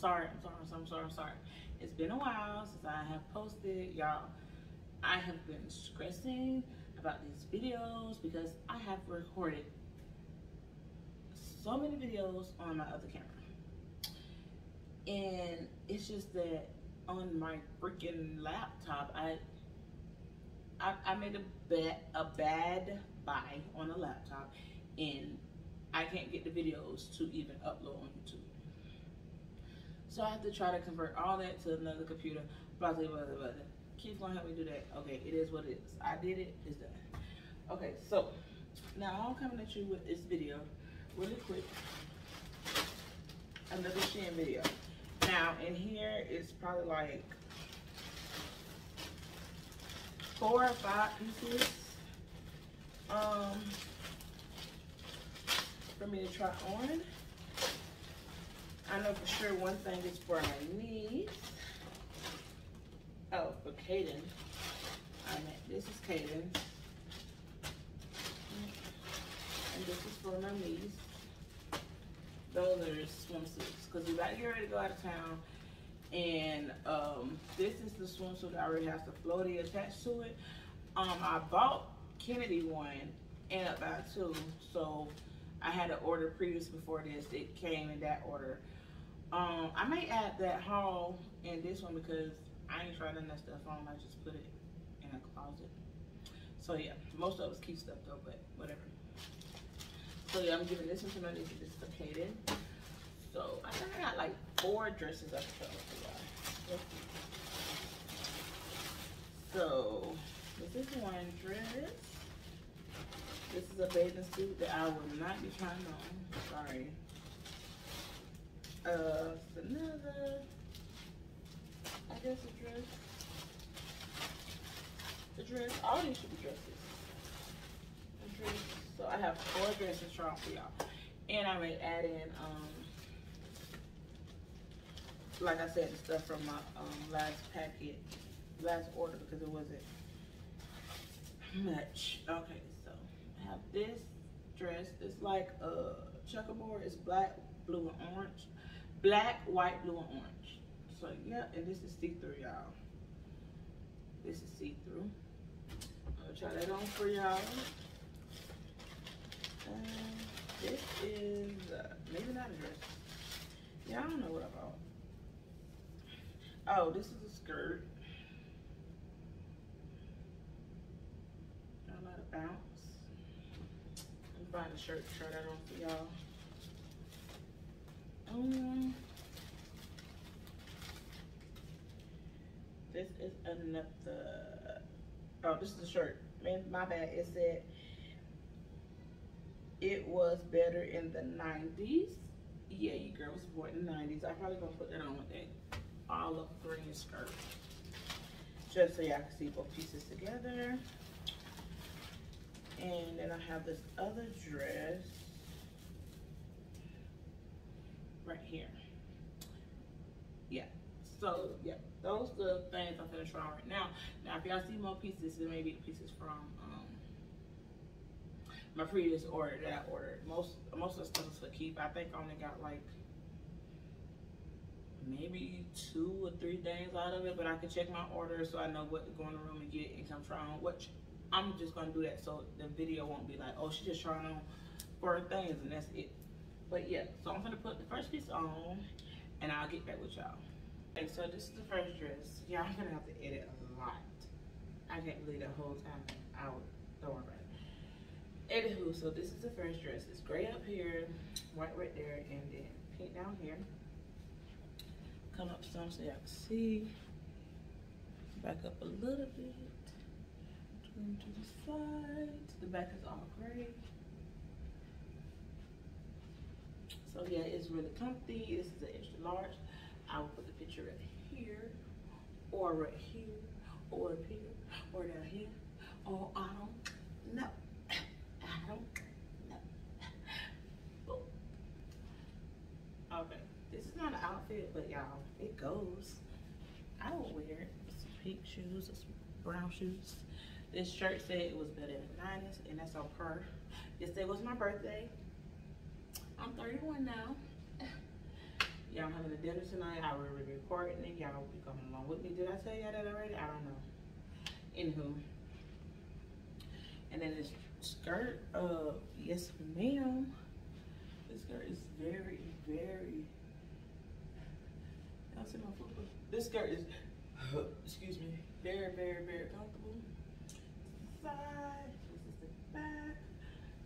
sorry. I'm sorry. I'm sorry. I'm sorry. It's been a while since I have posted, y'all. I have been stressing about these videos because I have recorded so many videos on my other camera. And it's just that on my freaking laptop, I I, I made a bad a bad buy on a laptop and I can't get the videos to even upload on YouTube. So I have to try to convert all that to another computer. Blah blah blah blah. Keith's gonna help me do that. Okay, it is what it is. I did it. It's done. Okay, so now I'm coming at you with this video really quick. Another Shein video. Now in here it's probably like four or five pieces um, for me to try on. I know for sure one thing is for my niece. Oh, for mean, this is Kaden. And this is for my niece. Those are swimsuits. Because we're about to get ready to go out of town. And um, this is the swimsuit that already has the floaty attached to it. Um, I bought Kennedy one and about two. So I had to order previous before this. It came in that order. Um, I may add that haul in this one because I ain't trying that stuff on. I just put it in a closet. So yeah, most of us keep stuff though, but whatever. So yeah, I'm giving this one to my niece. This is located. So I think I got like four dresses up for y'all. So this is one dress. This is a bathing suit that I will not be trying on. Sorry. Uh, another, I guess a dress. A dress, all these should be dresses. A dress. So I have four dresses drawn for y'all. And I may add in, um, like I said, stuff from my um, last packet, last order because it wasn't much. Okay, so I have this dress. It's like a checkerboard. It's black, blue, and orange black, white, blue, and orange. So yeah, and this is see-through, y'all. This is see-through. I'm gonna try that on for y'all. this is uh, maybe not a dress. Yeah, I don't know what I bought. Oh, this is a skirt. A lot of bounce. I'm buying a shirt to try that on for y'all. Um, this is another. Oh, this is the shirt. Man, my bad. It said it was better in the 90s. Yeah, you girl was born in the 90s. I probably gonna put that on with that olive green skirt. Just so y'all can see both pieces together. And then I have this other dress right here. Yeah. So yeah, those are the things I'm gonna try right now. Now if y'all see more pieces, it may be the pieces from um, my previous order that I ordered. Most most of the stuff is for keep. I think I only got like maybe two or three things out of it, but I can check my order so I know what to go in the room and get and come try on. Which I'm just gonna do that so the video won't be like, oh, she just trying on four things and that's it. But yeah, so I'm gonna put the first piece on and I'll get back with y'all. Okay, so this is the first dress. Yeah, I'm gonna have to edit a lot. I can't believe the whole time. Don't worry about it. Anywho, so this is the first dress. It's gray up here, white right there, and then pink down here. Come up some so y'all can see. Back up a little bit. Turn to the side. The back is all gray. So yeah, it's really comfy. This is an extra large. I will put the picture here, or right here, or up here, or down here. Oh, I don't know. I don't know. Okay, this is not an outfit, but y'all, it goes. I will wear it. Some pink shoes, some brown shoes. This shirt said it was better in the 90s, and that's on per. Yesterday was my birthday. I'm 31 now. Y'all having a dinner tonight. I will be recording it. Y'all will be coming along with me. Did I tell y'all that already? I don't know. Anywho. And then this skirt, uh, yes ma'am. This skirt is very, very, y'all see my foot? This skirt is, excuse me, very, very, very comfortable. Side, this is the back,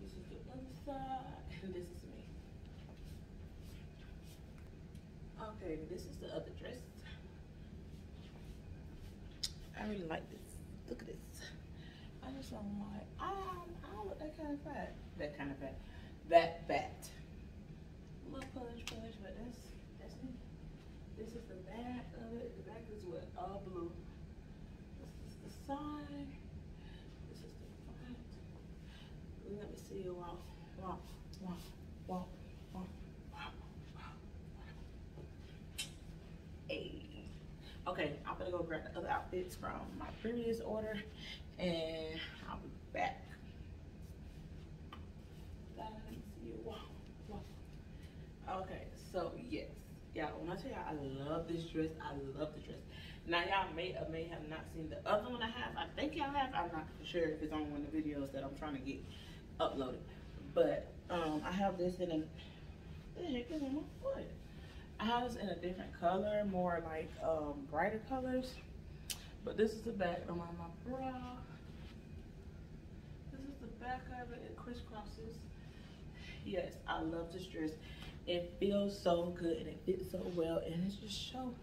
this is the other side, and this is This is the other dress. I really like this. Look at this. I just don't like, I I don't look that kind of fat. That kind of fat. That fat. Little push, push, but that's, that's me. This is the back of it. The back is what? All blue. This is the side. This is the front. Let me see you walk, walk, walk, walk, walk, walk, walk. Hey. Okay, I'm gonna go other outfits from my previous order and I'll be back. Okay, so yes, y'all, when I tell y'all I love this dress, I love the dress. Now y'all may or may have not seen the other one I have. I think y'all have. I'm not sure if it's on one of the videos that I'm trying to get uploaded. But um, I have this in a? I have this in a different color, more like um, brighter colors. But this is the back of my, my bra. This is the back of it. It crisscrosses. Yes, I love this dress. It feels so good and it fits so well, and it just show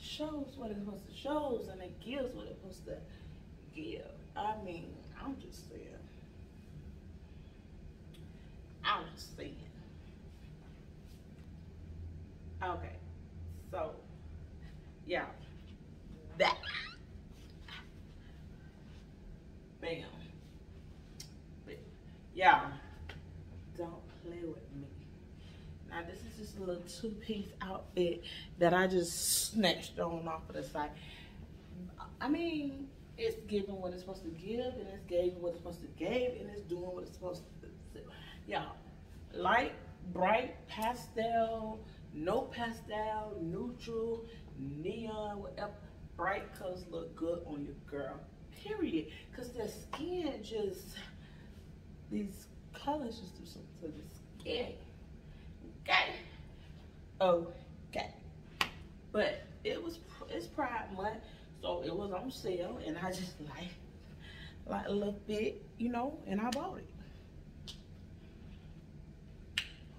shows what it's supposed to shows, and it gives what it's supposed to give. I mean, I'm just saying. I'm just saying. Okay, so yeah, that bam, but yeah, don't play with me. Now this is just a little two-piece outfit that I just snatched on off of the side. I mean, it's giving what it's supposed to give, and it's giving what it's supposed to give, and it's doing what it's supposed to do. Yeah, light, bright, pastel no pastel, neutral, neon, whatever. Bright colors look good on your girl, period. Because their skin just, these colors just do something to the skin. Okay? Okay. But it was, it's Pride Month, so it was on sale, and I just like, like a little bit, you know, and I bought it.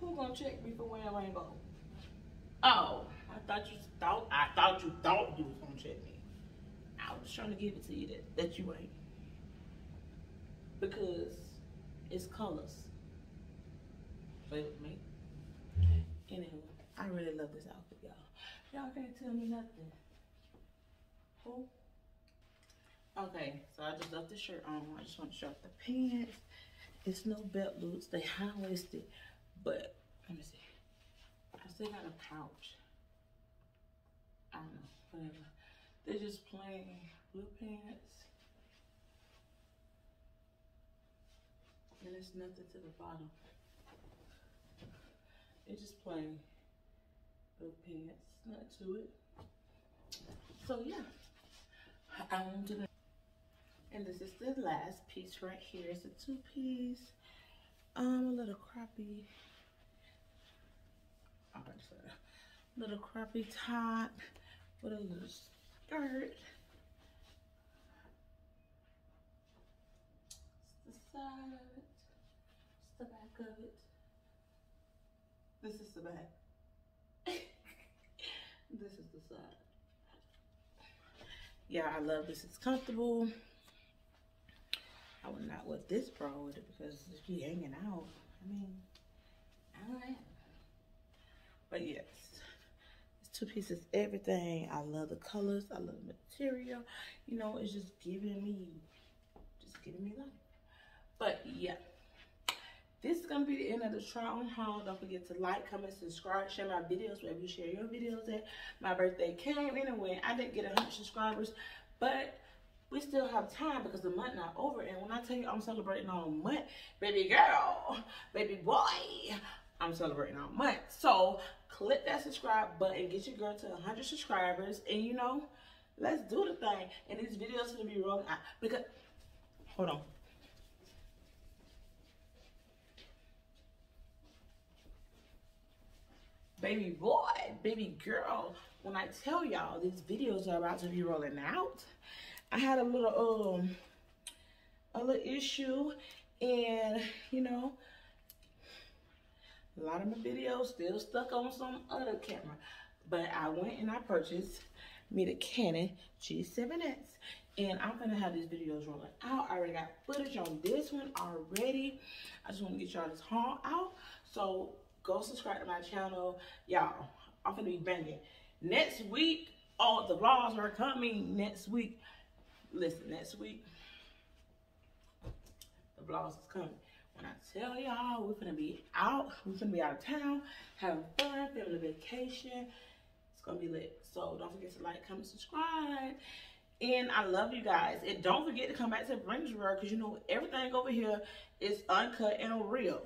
Who gonna check me for wearing rainbow? Oh, I thought you thought I thought you thought you was gonna check me. I was trying to give it to you that, that you ain't. Because it's colors. Play with me. Anywho, I really love this outfit, y'all. Y'all can't tell me nothing. Who? Okay, so I just left the shirt on. I just want to show off the pants. It's no belt loops. They high-waisted. But, let me see. I still got a pouch. I don't know, whatever. They're just plain blue pants. And it's nothing to the bottom. It's just plain pants, nothing to it. So yeah, and this is the last piece right here. It's a two piece, um, a little crappy little crappy top with a little skirt. It's the side of it. It's the back of it. This is the back. Yeah, I love this. It's comfortable. I would not wear this bra with it because if you hanging out, I mean, I don't know. But yes, it's two pieces, everything. I love the colors. I love the material. You know, it's just giving me, just giving me life. But yeah, this is going to be the end of the try on haul. Don't forget to like, comment, subscribe, share my videos wherever you share your videos at. My birthday came and went. I didn't get 100 subscribers, but we still have time because the month not over. And when I tell you I'm celebrating all month, baby girl, baby boy, I'm celebrating all month. So click that subscribe button, get your girl to 100 subscribers, and you know, let's do the thing. And these videos gonna be rolling out because, hold on. Baby boy, baby girl, when I tell y'all these videos are about to be rolling out, I had a little um a little issue and you know a lot of my videos still stuck on some other camera but I went and I purchased me the Canon G7X and I'm gonna have these videos rolling out. I already got footage on this one already. I just wanna get y'all this haul out. So go subscribe to my channel. Y'all, I'm gonna be banging. Next week, all the vlogs are coming next week. Listen, next week, the vlogs is coming. When I tell y'all we're gonna be out, we're gonna be out of town, having fun, family vacation. It's gonna be lit. So don't forget to like, comment, subscribe. And I love you guys. And don't forget to come back to World because you know everything over here is uncut and real.